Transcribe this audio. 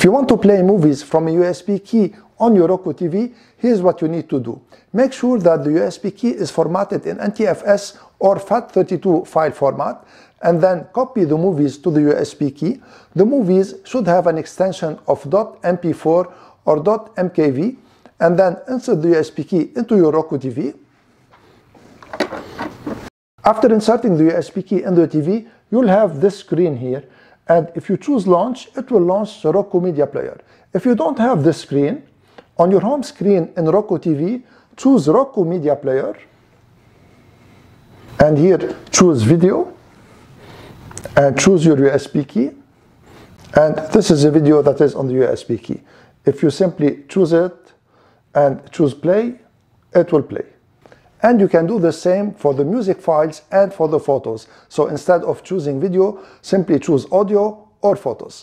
If you want to play movies from a USB key on your Roku TV, here's what you need to do. Make sure that the USB key is formatted in NTFS or FAT32 file format and then copy the movies to the USB key. The movies should have an extension of .mp4 or .mkv and then insert the USB key into your Roku TV. After inserting the USB key in the TV, you'll have this screen here and if you choose launch, it will launch the Roku Media Player. If you don't have this screen, on your home screen in Roku TV, choose Roku Media Player and here choose video and choose your USB key and this is a video that is on the USB key. If you simply choose it and choose play, it will play. And you can do the same for the music files and for the photos. So instead of choosing video, simply choose audio or photos.